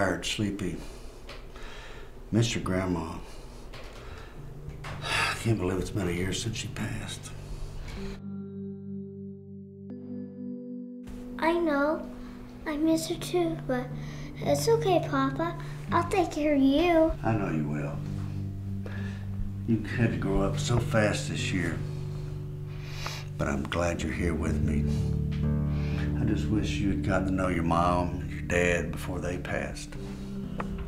Tired, sleepy. Miss your grandma. I can't believe it's been a year since she passed. I know. I miss her too, but it's okay, Papa. I'll take care of you. I know you will. You had to grow up so fast this year. But I'm glad you're here with me. I just wish you had gotten to know your mom dad before they passed.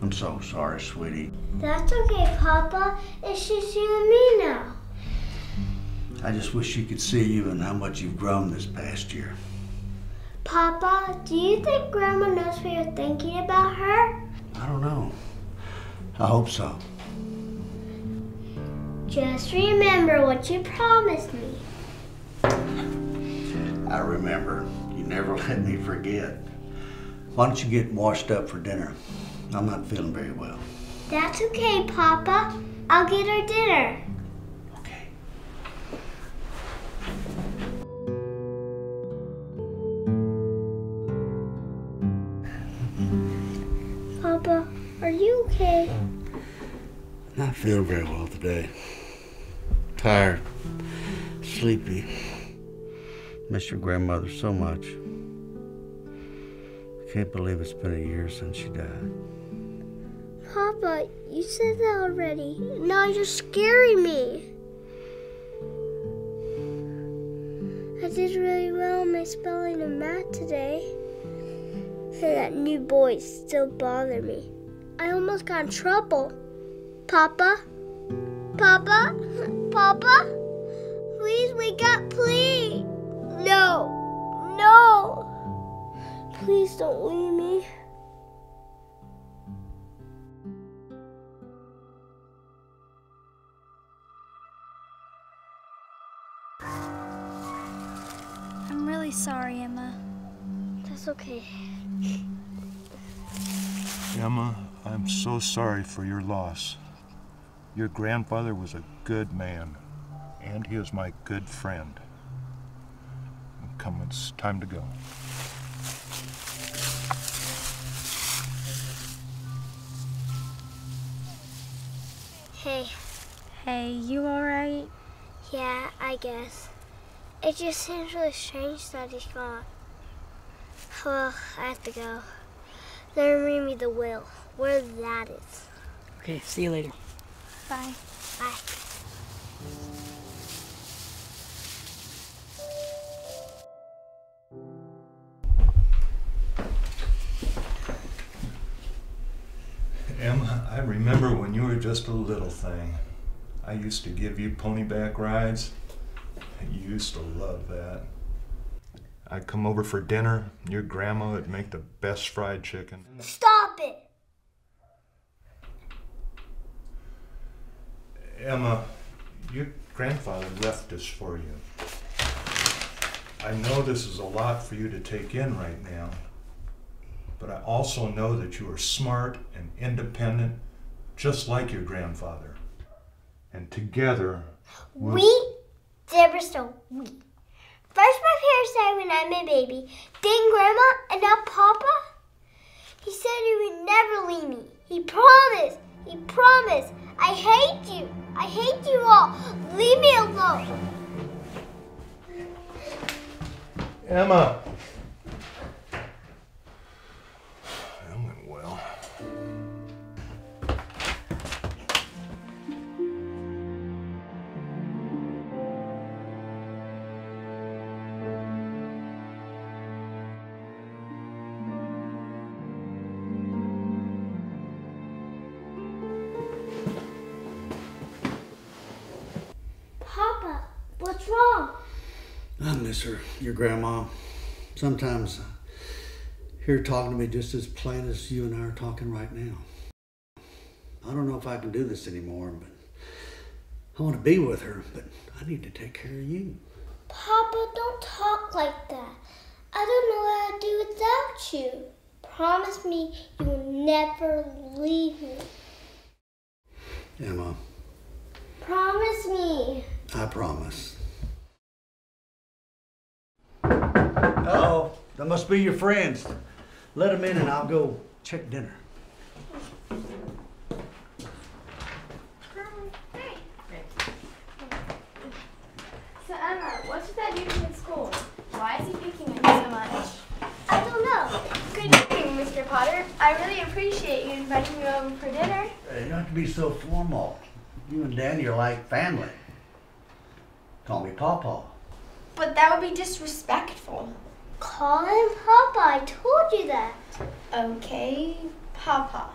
I'm so sorry, sweetie. That's okay, Papa. It's just you and me now. I just wish you could see you and how much you've grown this past year. Papa, do you think Grandma knows we are thinking about her? I don't know. I hope so. Just remember what you promised me. I remember. You never let me forget. Why don't you get washed up for dinner? I'm not feeling very well. That's okay, Papa. I'll get her dinner. Okay. Papa, are you okay? Not feeling very well today. Tired, sleepy. Miss your grandmother so much. Can't believe it's been a year since she died. Papa, you said that already. Now you're scaring me. I did really well in my spelling and math today. And that new boy still bother me. I almost got in trouble. Papa? Papa? Papa? Please don't leave me. I'm really sorry, Emma. That's okay. Emma, I'm so sorry for your loss. Your grandfather was a good man, and he was my good friend. Come, it's time to go. Hey. Hey, you alright? Yeah, I guess. It just seems really strange that he's gone. Well, I have to go. Then read me the will, where that is. Okay, see you later. Bye. Bye. Just a little thing. I used to give you ponyback rides. You used to love that. I'd come over for dinner. Your grandma would make the best fried chicken. Stop it! Emma, your grandfather left this for you. I know this is a lot for you to take in right now, but I also know that you are smart and independent, just like your grandfather. And together, we'll- We? Deborah Stone, we. First my parents died when I'm a baby, then Grandma, and now Papa? He said he would never leave me. He promised. He promised. I hate you. I hate you all. Leave me alone. Emma! Wrong? I miss her, your grandma. Sometimes I hear her talking to me just as plain as you and I are talking right now. I don't know if I can do this anymore, but I want to be with her, but I need to take care of you. Papa, don't talk like that. I don't know what I'd do without you. Promise me you will never leave me. Emma, Promise me. I promise. Oh, That must be your friends. Let them in and I'll go check dinner. So Emma, what's with that dude in school? Why is he picking on you so much? I don't know. Good evening, Mr. Potter. I really appreciate you inviting me over for dinner. You don't have to be so formal. You and Danny are like family. Call me Pawpaw. But that would be disrespectful. Call him Papa. I told you that. Okay, Papa.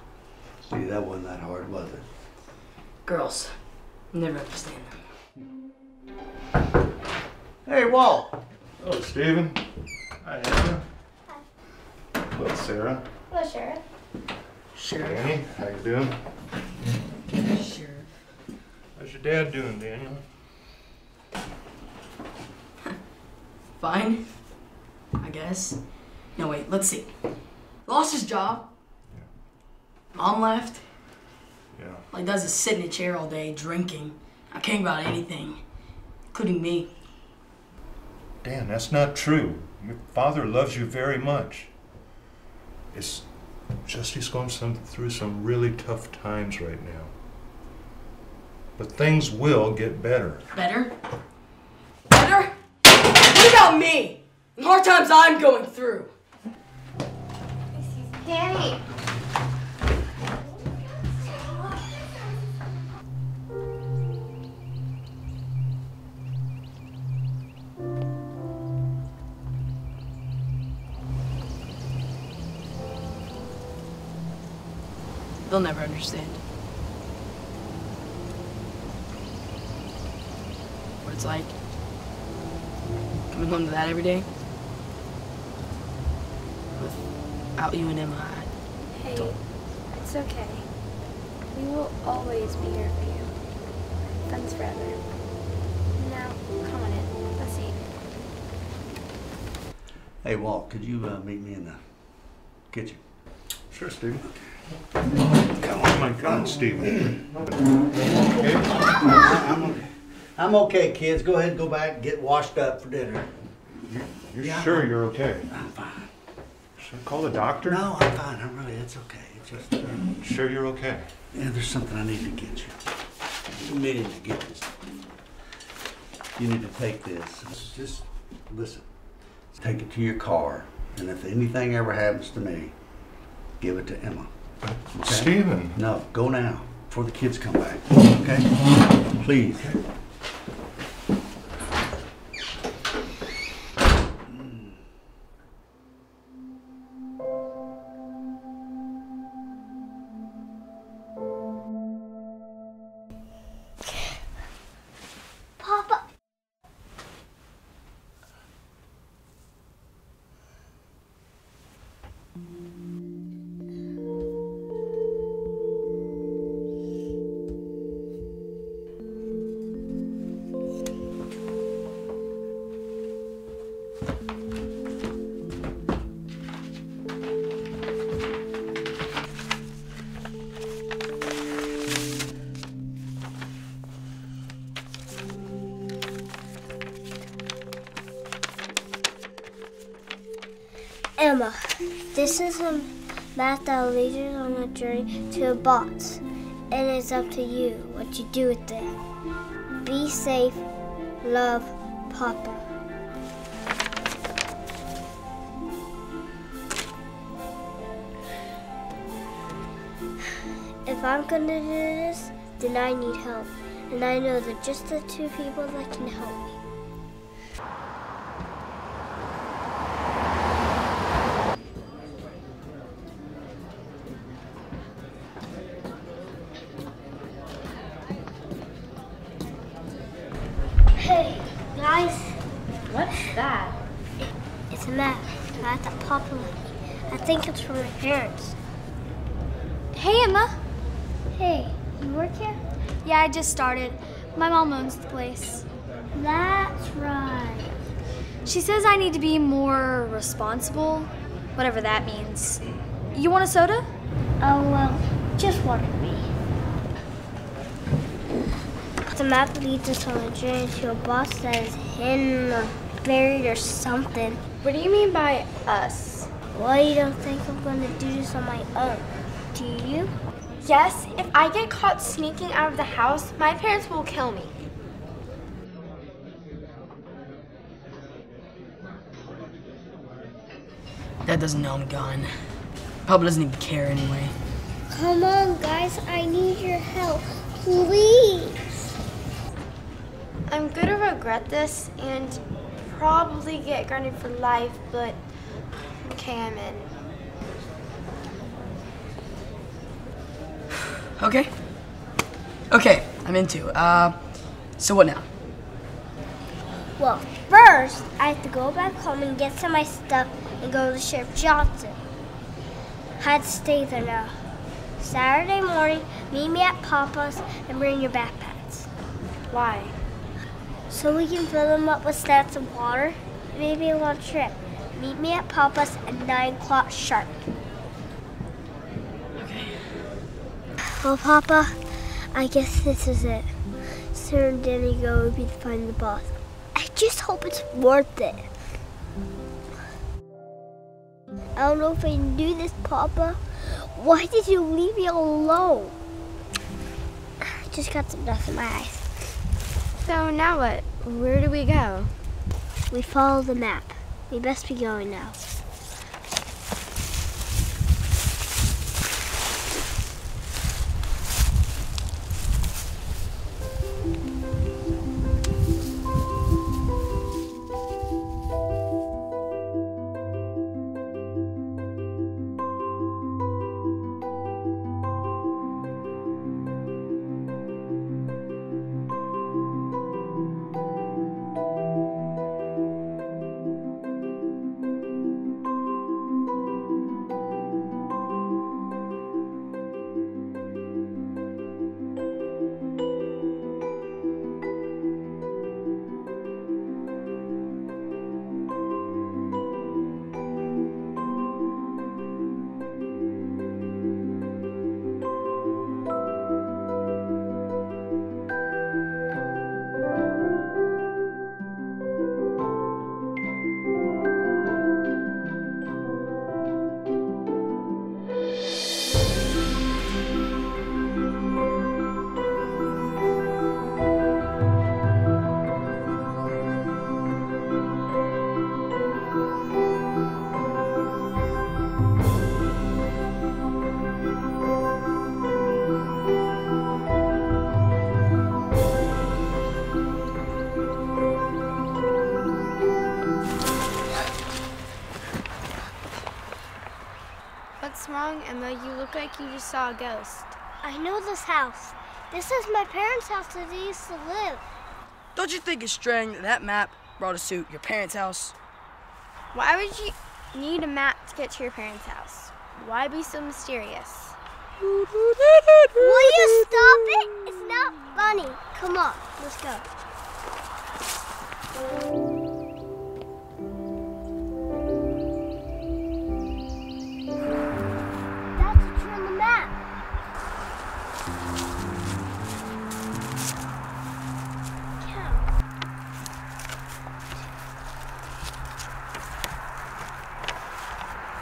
See, that wasn't that hard, was it? Girls, never understand them. Hey, Walt. Hello, Stephen. Hi, Anna. Hi. Hello, Sarah. Hello, Sheriff. Sure. Danny, how you doing? Sure. How's your dad doing, Daniel? Fine. I guess. No, wait, let's see. Lost his job. Mom left. Yeah. All he does is sit in a chair all day drinking. Not caring about anything, including me. Dan, that's not true. Your father loves you very much. It's just he's going some, through some really tough times right now. But things will get better. Better? Better? What about me? The hard times I'm going through. Danny. They'll never understand. What it's like. Coming home to that every day. Without you and Emma, I Hey, Don't- it's okay. We will always be here for you. Friends forever. Now, come on in. Let's eat. Hey, Walt, could you uh, meet me in the kitchen? Sure, Stephen. Oh my God, Stephen. Okay? I'm okay. I'm okay, kids. Go ahead and go back and get washed up for dinner. You're Yeah. sure you're okay? I'm fine. Should I call the doctor? No, I'm fine. I'm really, it's okay. It's just, uh, Sure you're okay? yeah, there's something I need to get you. I'm meaning to get this. You need to take this. Just listen. Take it to your car, and if anything ever happens to me, give it to Emma. Okay? Stephen. No, go now before the kids come back. Okay? Please. Papa. Emma, this is a map that will you on a journey to a box, and it's up to you what you do with it. Be safe. Love, Papa. If I'm gonna do this, then I need help, and I know that just the two people that can help me. A map. I had that Papa left. I think it's from my parents. Hey, Emma. Hey, you work here? Yeah, I just started. My mom owns the place. That's right. She says I need to be more responsible, whatever that means. You want a soda? Oh, well, just one for me. The map leads us on a journey to a boss that is hidden. Buried or something. What do you mean by us? Well, you don't think I'm gonna do this on my own, do you? Yes, if I get caught sneaking out of the house, my parents will kill me. Dad doesn't know I'm gone. Papa doesn't even care anyway. Come on, guys, I need your help. Please. I'm gonna regret this and probably get grounded for life, but okay, I'm in. Okay. Okay, I'm into. Uh, so what now? Well, first, I have to go back home and get some of my stuff and go to Sheriff Johnson. I had to stay there now. Saturday morning, meet me at Papa's and bring your backpacks. Why? So we can fill them up with snacks and water, maybe a little trip. Meet me at Papa's at 9 o'clock sharp. Okay. Well, Papa, I guess this is it. Sir and Danny go would be to find the boss. I just hope it's worth it. I don't know if I can do this, Papa. Why did you leave me alone? I just got some dust in my eyes. So now what? Where do we go? We follow the map. We best be going now. Emma? You look like you just saw a ghost. I know this house. This is my parents' house that they used to live. Don't you think it's strange that that map brought us to your parents' house? Why would you need a map to get to your parents' house? Why be so mysterious? Will you stop it? It's not funny. Come on, let's go.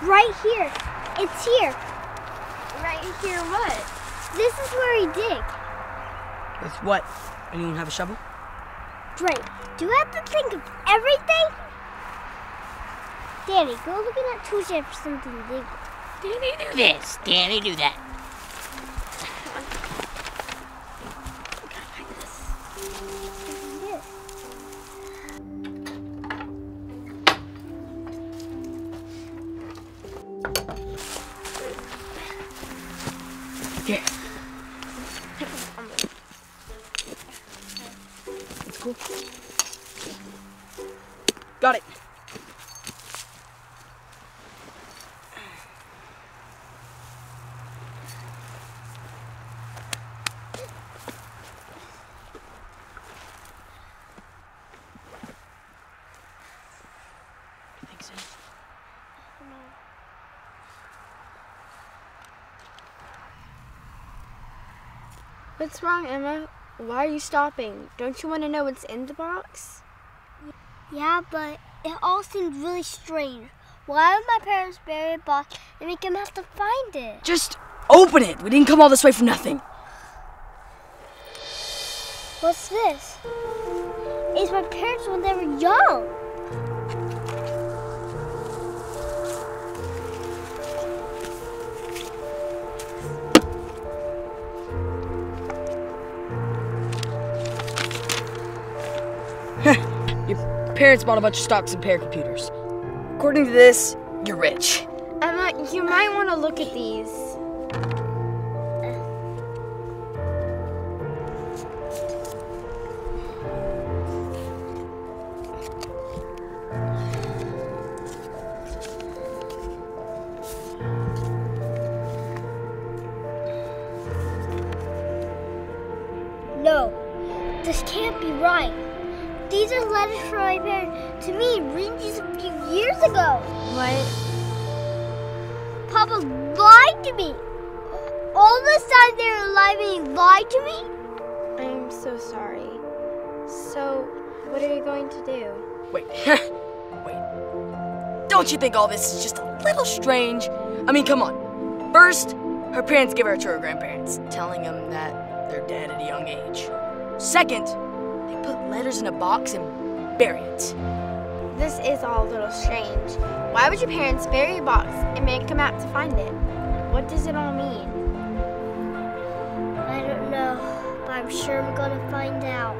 Right here. It's here. Right here, what? This is where we dig. With what? Anyone have a shovel? Right. Do I have to think of everything? Danny, go look at that tool shed for something to dig. Danny, do this. Danny, do that. It's cool. Got it. You think so? What's wrong, Emma? Why are you stopping? Don't you want to know what's in the box? Yeah, but it all seems really strange. Why would my parents bury a box and make him have to find it? Just open it. We didn't come all this way for nothing. What's this? It's my parents when they were young. Parents bought a bunch of stocks and pair computers. According to this, you're rich. Emma, you might want to look at these. To do? Wait, wait. Don't you think all this is just a little strange? I mean, come on. First, her parents give her to her grandparents, telling them that they're dead at a young age. Second, they put letters in a box and bury it. This is all a little strange. Why would your parents bury a box and make them out to find it? What does it all mean? I don't know, but I'm sure I'm gonna find out.